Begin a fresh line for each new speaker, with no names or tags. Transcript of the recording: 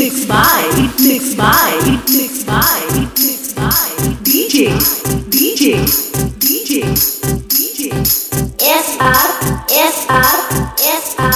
mixed by, it mixed by, it mixed by, it mixed by DJ, DJ, DJ, DJ.
SR, SR, SR,